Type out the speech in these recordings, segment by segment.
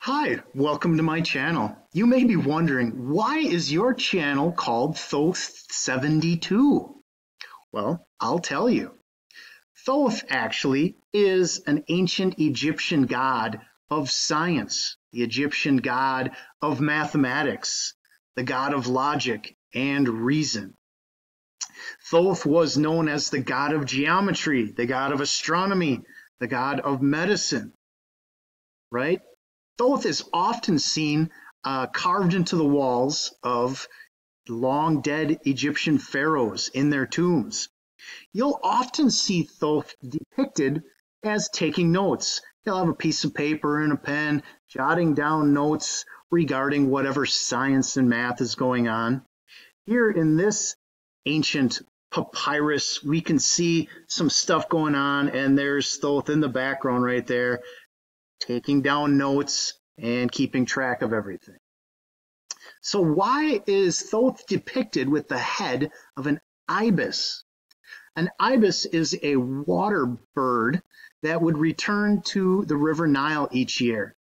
Hi, welcome to my channel. You may be wondering, why is your channel called Thoth72? Well, I'll tell you. Thoth actually is an ancient Egyptian god of science, the Egyptian god of mathematics, the god of logic and reason. Thoth was known as the god of geometry, the god of astronomy, the god of medicine, right? Thoth is often seen uh, carved into the walls of long dead Egyptian pharaohs in their tombs. You'll often see Thoth depicted as taking notes. He'll have a piece of paper and a pen, jotting down notes regarding whatever science and math is going on. Here in this ancient papyrus, we can see some stuff going on, and there's Thoth in the background right there taking down notes and keeping track of everything. So why is Thoth depicted with the head of an ibis? An ibis is a water bird that would return to the River Nile each year.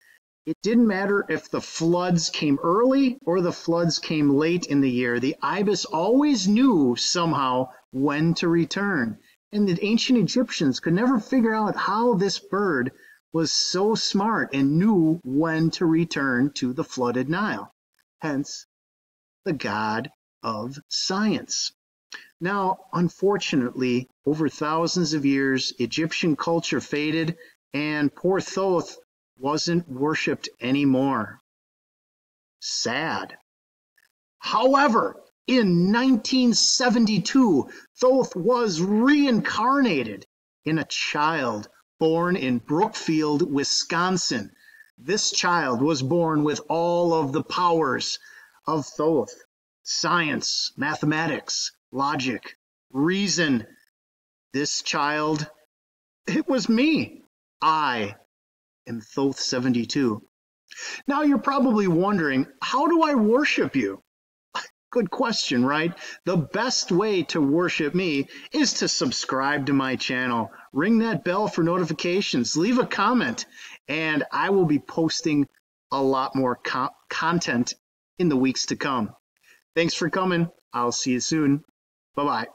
It didn't matter if the floods came early or the floods came late in the year. The ibis always knew somehow when to return. And the ancient Egyptians could never figure out how this bird was so smart and knew when to return to the flooded Nile, hence the god of science. Now, unfortunately, over thousands of years, Egyptian culture faded and poor Thoth wasn't worshipped anymore. Sad. However, in 1972, Thoth was reincarnated in a child born in Brookfield, Wisconsin. This child was born with all of the powers of Thoth science, mathematics, logic, reason. This child, it was me. I am Thoth 72. Now you're probably wondering, how do I worship you? Good question, right? The best way to worship me is to subscribe to my channel, ring that bell for notifications, leave a comment, and I will be posting a lot more co content in the weeks to come. Thanks for coming. I'll see you soon. Bye bye.